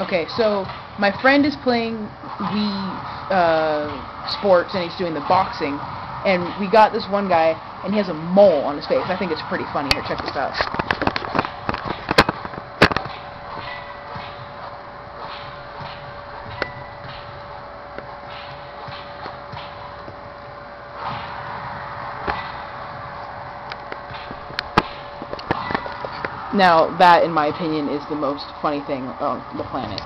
Okay, so my friend is playing Wii uh, Sports and he's doing the boxing, and we got this one guy and he has a mole on his face. I think it's pretty funny. Here, check this out. Now, that, in my opinion, is the most funny thing on the planet.